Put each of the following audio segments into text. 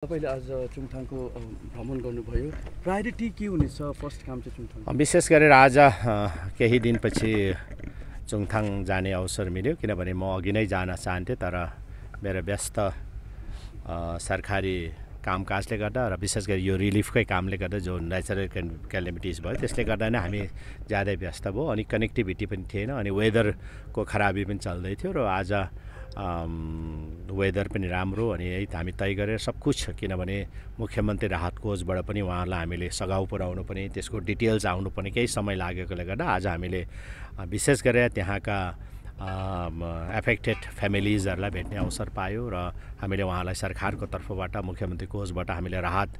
तपाईँले आज चुङथाङको भ्रमण गर्नुभयो। प्रायोरिटी के हुनेछ? फर्स्ट काम चाहिँ चुङथाङ। विशेष गरेर आज केही दिनपछि चुङथाङ जाने अवसर मिल्यो किनभने म अघि नै जान चाहन्थेँ तर मेरो व्यस्त सरकारी कामकाजले गर्दा र विशेष गरी यो रिलिफकै कामले गर्दा जो नेचरल क्यालेमिटिज भयो त्यसले गर्दा नै हामी ज्यादै व्यस्त भयो अनि कनेक्टिभिटी पनि थिएन अनि वेदरको खराबी पनि चल्दै थियो र आज वेदर पनि राम्रो अनि है हामी तय गरेर सब कुछ किनभने मुख्यमन्त्री राहत कोषबाट पनि उहाँहरूलाई हामीले सघाउ पुऱ्याउनु पनि त्यसको डिटेल्स आउनु पनि केही समय लागेकोले गर्दा आज हामीले विशेष गरेर त्यहाँका एफेक्टेड फ्यामिलिजहरूलाई भेट्ने अवसर पायो र हामीले उहाँलाई सरकारको तर्फबाट मुख्यमन्त्री कोषबाट हामीले राहत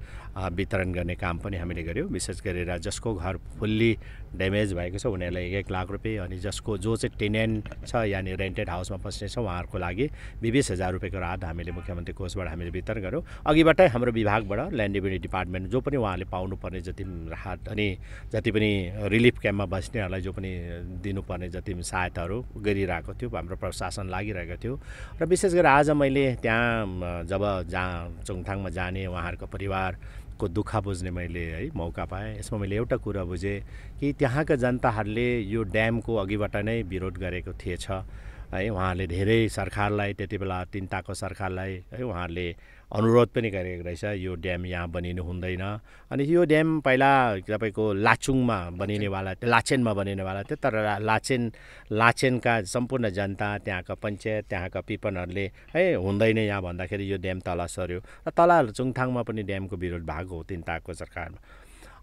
वितरण गर्ने काम पनि हामीले गऱ्यौँ विशेष गरेर जसको घर फुल्ली ड्यामेज भएको छ उनीहरूलाई एक एक लाख रुपियाँ अनि जसको जो चाहिँ टेनेन्ट छ यानि रेन्टेड हाउसमा बस्ने छ उहाँहरूको लागि बिस हजार रुपियाँको राहत हामीले मुख्यमन्त्री कोषबाट हामीले वितरण गऱ्यौँ अघिबाटै हाम्रो विभागबाट ल्यान्ड रेभेन्यू डिपार्टमेन्ट जो पनि उहाँले पाउनुपर्ने जति राहत अनि जति पनि रिलिफ क्याम्पमा बस्नेहरूलाई जो पनि दिनुपर्ने जति पनि सहायताहरू गरिरहेको थियो हाम्रो प्रशासन लागिरहेको थियो। र विशेष गरी आज मैले त्यहाँ जब जहाँ चुङथाङमा जाने उहाँहरूको परिवारको दुःख बुझ्ने मैले है मौका पाएँ। यसमा मैले एउटा कुरा बुझेँ कि त्यहाँका जनताहरूले यो ड्यामको अघिबाट नै विरोध गरेको थिएछ। है उहाँहरूले धेरै सरकारलाई त्यति बेला तिनताको सरकारलाई है उहाँहरूले अनुरोध पनि गरेको रहेछ यो ड्याम यहाँ बनिनु हुँदैन। अनि यो ड्याम पहिला तपाईँको लाचुङमा बनिनेवाला लाचेनमा बनिनेवाला थियो तर लाचेन लाचेनका सम्पूर्ण जनता त्यहाँका पञ्चायत त्यहाँका पिपनहरूले है हुँदैन यहाँ भन्दाखेरि यो ड्याम तल सर्यो। र तल चुङथाङमा पनि ड्यामको विरोध भएको हो तिनताको सरकारमा।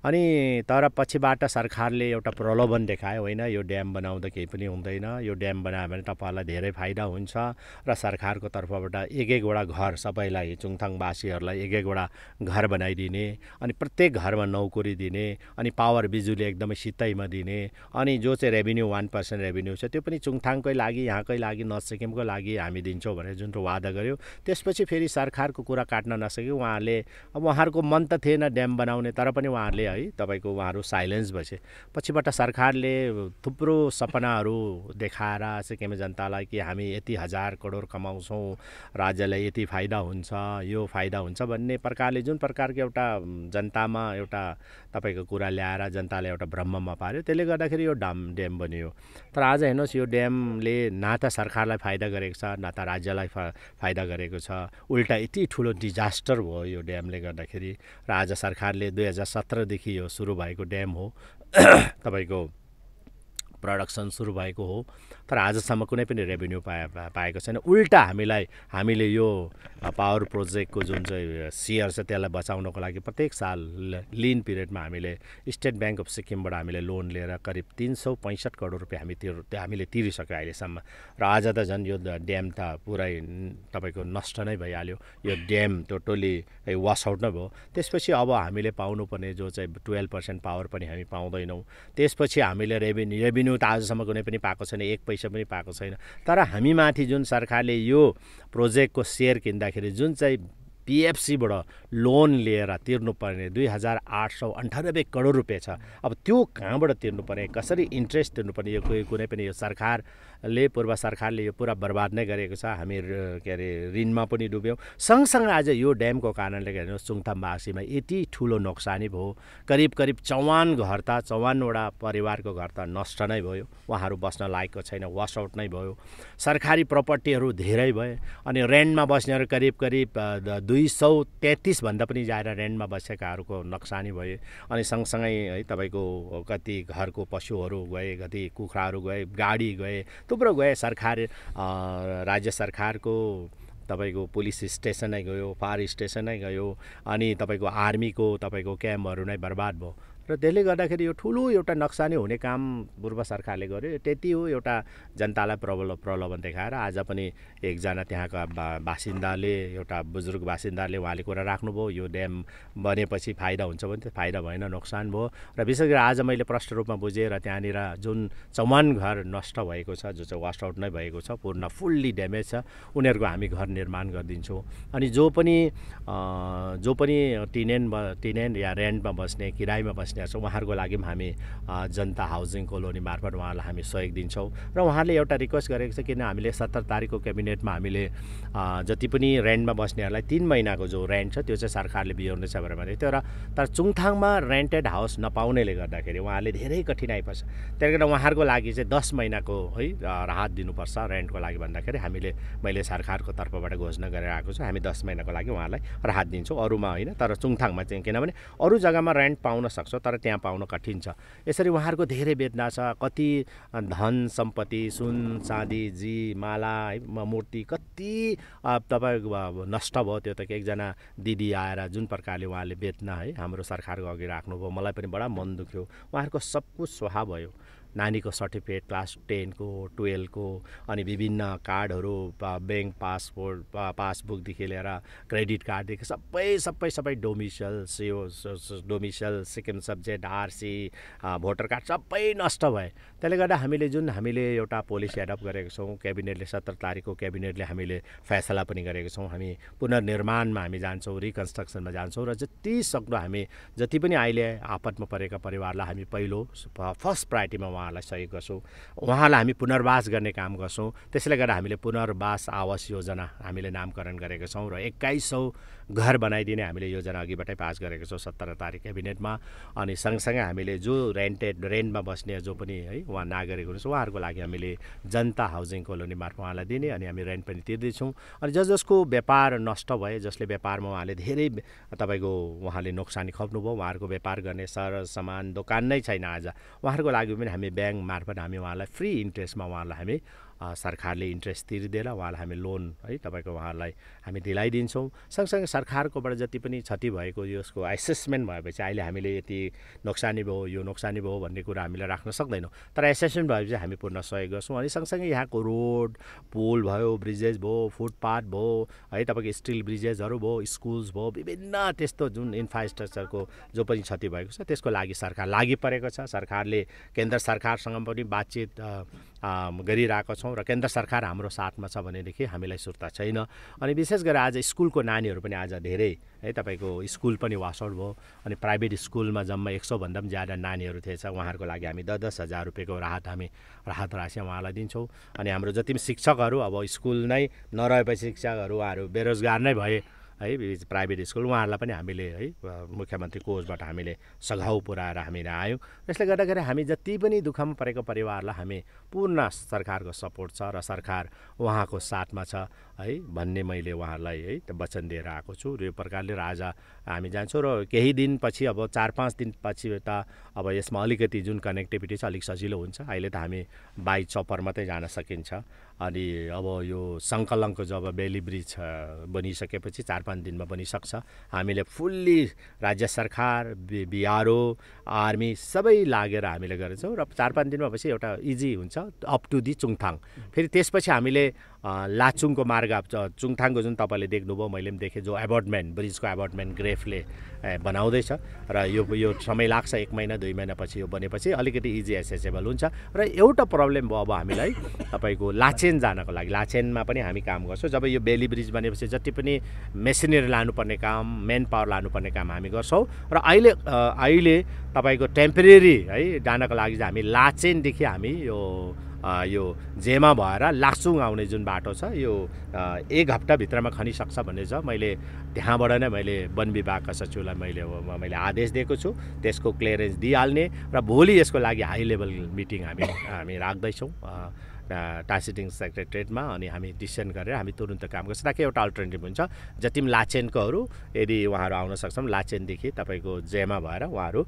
अनि तर पछिबाट सरकारले एउटा प्रलोभन देखायो होइन यो ड्याम बनाउँदा केही पनि हुँदैन। यो ड्याम बनायो भने तपाईँहरूलाई धेरै फाइदा हुन्छ र सरकारको तर्फबाट एक एकवटा घर सबैलाई चुङथाङवासीहरूलाई एक एकवटा घर बनाइदिने अनि प्रत्येक घरमा नौकरी दिने अनि पावर बिजुली एकदमै सितैमा दिने अनि जो चाहिँ रेभिन्यू वान पर्सेन्ट रेभिन्यू छ त्यो पनि चुङथाङकै लागि यहाँकै लागि नर्थ सिक्किमको लागि हामी दिन्छौँ भनेर जुन वादा गऱ्यो त्यसपछि फेरि सरकारको कुरा काट्न नसके उहाँहरूले अब उहाँहरूको मन त थिएन ड्याम बनाउने तर पनि उहाँहरूले है तपाईँको उहाँहरू साइलेन्स भए पछिबाट सरकारले थुप्रो सपनाहरू देखाएर सिक्किमे जनतालाई कि हामी यति हजार करोड कमाउँछौँ राज्यलाई यति फाइदा हुन्छ यो फाइदा हुन्छ भन्ने प्रकारले जुन प्रकारको एउटा जनतामा एउटा तपाईँको कुरा ल्याएर जनतालाई एउटा भ्रममा पार्यो त्यसले गर्दाखेरि यो डाम ड्याम बनियो। तर आज हेर्नुहोस् यो ड्यामले न त सरकारलाई फाइदा गरेको छ न त राज्यलाई फाइदा गरेको छ। उल्टा यति ठुलो डिजास्टर भयो यो ड्यामले गर्दाखेरि। र आज सरकारले दुई हजार सत्रदेखि यो सुरु भएको ड्याम हो। तपाईँको प्रडक्सन सुरु भएको हो। तर आजसम्म कुनै पनि रेभेन्यू पाए पाएको छैन। उल्टा हामीलाई हामीले यो पावर प्रोजेक्टको जुन चाहिँ सेयर छ त्यसलाई बचाउनको लागि प्रत्येक साल लिन पिरियडमा हामीले स्टेट ब्याङ्क अफ सिक्किमबाट हामीले लोन लिएर करिब तिन सौ पैँसठ करोड रुपियाँ हामी तिर हामीले तिरिसक्यो अहिलेसम्म। र आज त झन् यो ड्याम त पुरै तपाईँको नष्ट नै भइहाल्यो। यो ड्याम टोटली वास आउट नै भयो। त्यसपछि अब हामीले पाउनुपर्ने जो चाहिँ टुवेल्भ पर्सेन्ट पावर पनि हामी पाउँदैनौँ। त्यसपछि हामीले रेभेन्यू रेभेन्यू त आजसम्म कुनै पनि पाएको छैन। एक पैसा पनि पाएको छैन। तर हामीमाथि जुन सरकारले यो प्रोजेक्टको सेयर किन्दाखेरि जुन चाहिँ पिएफसीबाट लोन लिएर तिर्नुपर्ने दुई हजार आठ सौ अन्ठानब्बे करोड रुपियाँ छ। अब त्यो कहाँबाट तिर्नुपर्ने? कसरी इन्ट्रेस्ट तिर्नुपर्ने? यो कुनै पनि यो सरकारले पूर्व सरकारले यो पुरा बर्बाद नै गरेको छ। हामी के अरे ऋणमा पनि डुब्यौँ। सँगसँगै आज यो ड्यामको कारणले हेर्नुहोस् चुङथामवासीमा यति ठुलो नोक्सानी भयो। करिब करिब चौवान घर त चौवानवटा परिवारको घर त नष्ट नै भयो। उहाँहरू बस्न लायकको छैन वास आउट नै भयो। सरकारी प्रपर्टीहरू धेरै भए अनि रेन्टमा बस्नेहरू करिब करिब दुई सौ तेत्तिसभन्दा पनि जाएर रेन्टमा बसेकाहरूको नोक्सानी भए। अनि सँगसँगै है तपाईँको कति घरको पशुहरू गए कति कुखुराहरू गए गाडी गए थुप्रो गए सरकार राज्य सरकारको तपाईँको पुलिस स्टेसनै गयो फायर स्टेसनै गयो अनि तपाईँको आर्मीको तपाईँको क्याम्पहरू नै बर्बाद भयो। र त्यसले गर्दाखेरि यो ठुलो एउटा नक्सानी हुने काम पूर्व सरकारले गर्यो। त्यति हो एउटा जनतालाई प्रबल प्रलोभन देखाएर आज पनि एकजना त्यहाँका बासिन्दाले एउटा बुजुर्ग बासिन्दाले उहाँले कुरा राख्नुभयो यो ड्याम बनेपछि फाइदा हुन्छ भने फाइदा भएन नोक्सान भयो। र विशेष गरी आज मैले प्रष्ट रूपमा बुझेँ र त्यहाँनिर जुन चौमान घर नष्ट भएको छ जो चाहिँ वास्ट आउट नै भएको छ पूर्ण फुल्ली ड्यामेज छ उनीहरूको हामी घर निर्माण गरिदिन्छौँ। अनि जो पनि जो पनि टिनेन टिनेन या रेन्टमा बस्ने किरायमा बस्ने बस्ने छौँ उहाँहरूको लागि पनि हामी जनता हाउसिङ कोलोनी मार्फत उहाँहरूलाई हामी सहयोग दिन्छौँ। र उहाँहरूले एउटा रिक्वेस्ट गरेको छ किन हामीले सत्तर तारिकको क्याबिनेटमा हामीले जति पनि रेन्टमा बस्नेहरूलाई तिन महिनाको जो रेन्ट छ त्यो चाहिँ सरकारले बिहोर्नेछ भनेर भनेको थियो। र तर चुङथाङमा रेन्टेड हाउस नपाउनेले गर्दाखेरि उहाँहरूले धेरै कठिनाइ पर्छ। त्यही कारण उहाँहरूको लागि चाहिँ दस महिनाको है राहत दिनुपर्छ रेन्टको लागि भन्दाखेरि हामीले मैले सरकारको तर्फबाट घोषणा गरेर आएको छु। हामी दस महिनाको लागि उहाँलाई राहत दिन्छौँ अरूमा होइन तर चुङथाङमा चाहिँ किनभने अरू जग्गामा रेन्ट पाउन सक्छौँ। तर त्यहाँ पाउन कठिन छ। यसरी उहाँहरूको धेरै वेदना छ। कति धन सम्पत्ति सुन चाँदी जी माला है मूर्ति कति तपाईँको नष्ट भयो त्यो त एकजना दिदी आएर जुन प्रकारले उहाँले बेच्न है हाम्रो सरकारको अघि राख्नुभयो मलाई पनि बडा मन दुख्यो। उहाँहरूको सब कुछ स्वाहा भयो। नानीको सर्टिफिकेट क्लास टेनको टुवेल्भको अनि विभिन्न कार्डहरू ब्याङ्क पासपोर्ट पासबुकदेखि लिएर क्रेडिट कार्डदेखि सबै सबै सबै domicile CO domicile second subject RC voter card सबै नष्ट भए। त्यसले गर्दा हामीले जुन हामीले एउटा पोलिसी एडप्ट गरेको छौँ क्याबिनेटले सत्र तारिकको क्याबिनेटले हामीले फैसला पनि गरेको छौँ हामी पुनर्निर्माणमा हामी जान्छौँ रिकन्स्ट्रक्सनमा जान्छौँ र जति सक्दो हामी जति पनि अहिले आपतमा परेका परिवारलाई हामी पहिलो फर्स्ट प्रायोरिटीमा उहाँहरूलाई सहयोग गर्छौँ। उहाँलाई हामी पुनर्वास गर्ने काम गर्छौँ। त्यसले गर्दा हामीले पुनर्वास आवास योजना हामीले नामकरण गरेका छौँ र एक्काइस सौ घर बनाइदिने हामीले योजना अघिबाटै पास गरेको छौँ सत्र तारिक क्याबिनेटमा। अनि सँगसँगै हामीले जो रेन्टेड रेन्टमा बस्ने जो पनि है उहाँ नागरिक हुनुहुन्छ उहाँहरूको लागि हामीले जनता हाउसिङ कोलोनी मार्फत उहाँलाई दिने अनि हामी रेन्ट पनि तिर्दैछौँ। अनि जस जसको व्यापार नष्ट भए जसले व्यापारमा उहाँले धेरै तपाईँको उहाँले नोक्सानी खप्नुभयो उहाँहरूको व्यापार गर्ने सर सामान दोकान नै छैन आज। उहाँहरूको लागि पनि हामी ब्याङ्क मार्फत हामी उहाँलाई फ्री इन्ट्रेस्टमा उहाँलाई हामी सरकारले इन्ट्रेस्ट तिरिदिएर उहाँलाई हामी लोन है तपाईँको उहाँहरूलाई हामी दिलाइदिन्छौँ। सँगसँगै सरकारकोबाट जति पनि क्षति भएको यसको एसेसमेन्ट भएपछि अहिले हामीले यति नोक्सानी भयो यो नोक्सानी भयो भन्ने कुरा हामीले राख्न सक्दैनौँ। तर एसेसमेन्ट भएपछि हामी पूर्ण सहयोग गर्छौँ अनि सँगसँगै यहाँको रोड पुल भयो ब्रिजेस भयो फुटपाथ भयो है तपाईँको स्टिल ब्रिजेसहरू भयो स्कुल्स भयो विभिन्न त्यस्तो जुन इन्फ्रास्ट्रक्चरको जो पनि क्षति भएको छ त्यसको लागि सरकार लागि परेको छ। सरकारले केन्द्र सरकारसँग पनि बातचित गरिरहेको छौँ र केन्द्र सरकार हाम्रो साथमा छ भनेदेखि हामीलाई सुर्ता छैन। अनि विशेष गरेर आज स्कुलको नानीहरू पनि आज धेरै है तपाईँको स्कुल पनि वास आउट भयो अनि प्राइभेट स्कुलमा जम्मा एक सौभन्दा पनि ज्यादा नानीहरू थिएछ। उहाँहरूको लागि हामी दस दस हजार रुपियाँको राहत हामी राहत राशि उहाँलाई दिन्छौँ। अनि हाम्रो जति पनि शिक्षकहरू अब स्कुल नै नरहेपछि शिक्षकहरू उहाँहरू बेरोजगार नै भए है प्राइभेट स्कुल उहाँहरूलाई पनि हामीले है मुख्यमन्त्री कोषबाट हामीले सघाउ पुऱ्याएर हामीले आयौँ। यसले गर्दाखेरि हामी जति पनि दुःखमा परेको परिवारलाई हामी पूर्ण सरकारको सपोर्ट छ र सरकार उहाँको साथमा छ है भन्ने मैले उहाँहरूलाई है वचन दिएर आएको छु र यो प्रकारले र आज हामी जान्छौँ र केही दिनपछि अब चार पाँच दिनपछि त अब यसमा अलिकति जुन कनेक्टिभिटी छ अलिक सजिलो हुन्छ। अहिले त हामी बाई चप्पर मात्रै जान सकिन्छ। अनि अब यो सङ्कलङको जब बेली ब्रिज बनिसकेपछि चार पाँच दिनमा बनिसक्छ। हामीले फुल्ली राज्य सरकार बिआरओ आर्मी सबै लागेर हामीले गरेछौँ र चार पाँच दिनमा पछि एउटा इजी हुन्छ अप टु दि चुङथाङ। फेरि त्यसपछि हामीले लाचुङको मार्ग चुङथाङको जुन तपाईँले देख्नुभयो मैले पनि देखेँ जो एबर्टमेन्ट ब्रिजको एबर्टमेन्ट ग्रेफले बनाउँदैछ। र यो यो समय लाग्छ एक महिना दुई महिनापछि यो बनेपछि अलिकति इजी एसेसेबल हुन्छ। र एउटा प्रब्लम भयो अब हामीलाई तपाईँको लाचेन जानको लागि। लाचेनमा पनि हामी काम गर्छौँ। जब यो बेली ब्रिज बनेपछि जति पनि मेसिनरी लानुपर्ने काम मेन पावर लानुपर्ने काम हामी गर्छौँ। र अहिले अहिले तपाईँको टेम्परेरी है जानको लागि चाहिँ हामी लाचेनदेखि हामी यो यो जेमा भएर लाक्सुङ आउने जुन बाटो छ यो एक हप्ताभित्रमा खनिसक्छ भन्ने छ। मैले त्यहाँबाट नै मैले वन विभागका सचिवलाई मैले मैले आदेश दिएको छु। त्यसको क्लियरेन्स दिइहाल्ने र भोलि यसको लागि हाई लेभल मिटिङ हामी हामी राख्दैछौँ टासिटिङ सेक्रेटरेटमा अनि हामी डिसिसन गरेर हामी तुरुन्त काम गर्छौँ। ताकि एउटा अल्टरनेटिभ हुन्छ। जति पनि लाचेनकोहरू यदि उहाँहरू आउन सक्छौँ लाचेनदेखि तपाईँको जेमा भएर उहाँहरू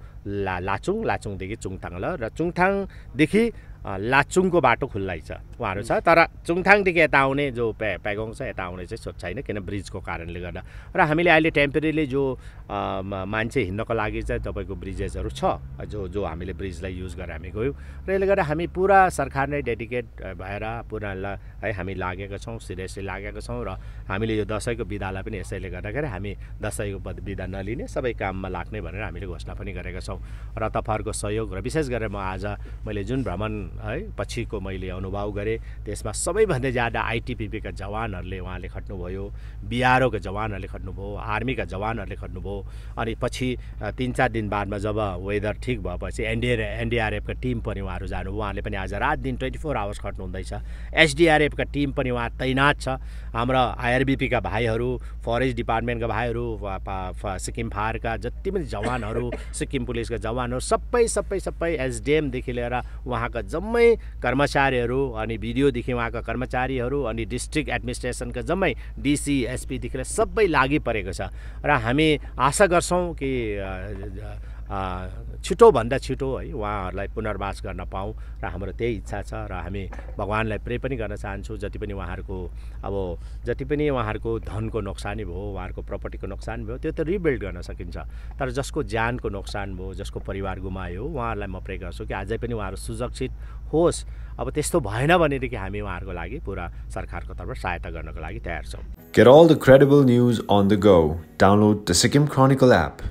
ला लाचुङ लाचुङदेखि चुङथाङ ल। र चुङथाङदेखि लाचुङको बाटो खुल्लै छ। उहाँहरू छ। तर चुङथाङदेखि यता आउने जो पे पेगोङ छ यता आउने चाहिँ छैन किन ब्रिजको कारणले गर्दा। र हामीले अहिले टेम्परेरी जो मान्छे हिँड्नको लागि चाहिँ तपाईँको ब्रिजेसहरू छ जो जो हामीले ब्रिजलाई युज गरेर हामी गयौँ। र यसले गर्दा हामी पुरा सरकार नै डेडिकेट भएर पुरा है हामी लागेका छौँ सिरियसली लागेका छौँ र हामीले यो दसैँको विधालाई पनि यसैले गर्दाखेरि हामी दसैँको विधा नलिने सबै काममा लाग्ने भनेर हामीले घोषणा पनि गरेका छौँ। र तपाईँहरूको सहयोग र विशेष गरेर म आज मैले जुन भ्रमण है पछिको मैले अनुभव गरेँ त्यसमा सबैभन्दा ज्यादा आइटिपिपीका जवानहरूले उहाँले खट्नुभयो बिआरओका जवानहरूले खट्नुभयो आर्मीका जवानहरूले खट्नुभयो। अनि पछि तिन चार दिन बादमा जब वेदर ठिक भएपछि एनडिआर एनडिआरएफका टिम पनि उहाँहरू जानुभयो उहाँले पनि आज रात दिन ट्वेन्टी फोर आवर्स खट्नुहुँदैछ। एसडिआरएफका टिम पनि उहाँ तैनात छ। हाम्रा आइआरबिपीका भाइहरू फरेस्ट डिपार्टमेन्टका भाइहरू सिक्किम फायरका जति पनि जवानहरू सिक्किम पुलिसका जवानहरू सबै सबै सबै एसडिएमदेखि लिएर उहाँका जम्मै कर्मचारीहरू अनि भिडियोदेखि उहाँका कर्मचारीहरू अनि डिस्ट्रिक्ट एडमिनिस्ट्रेसनका जम्मै डिसी एसपीदेखि सबै लागि परेको छ। र हामी आशा गर्छौँ कि छिटोभन्दा छिटो है उहाँहरूलाई पुनर्वास गर्न पाऊँ र हाम्रो त्यही इच्छा छ र हामी भगवान्लाई प्रे पनि गर्न चाहन्छौँ जति पनि उहाँहरूको अब जति पनि उहाँहरूको धनको नोक्सानी भयो उहाँहरूको प्रपर्टीको नोक्सान भयो त्यो त रिबिल्ड गर्न सकिन्छ तर जसको ज्यानको नोक्सान भयो जसको परिवार गुमायो उहाँहरूलाई म प्रे गर्छु कि अझै पनि उहाँहरू सुरक्षित होस् अब त्यस्तो भएन भनेदेखि हामी उहाँहरूको लागि पुरा सरकारको तर्फबाट सहायता गर्नको लागि तयार छौँ Get all the credible news on the go. Download the Sikkim Chronicle app.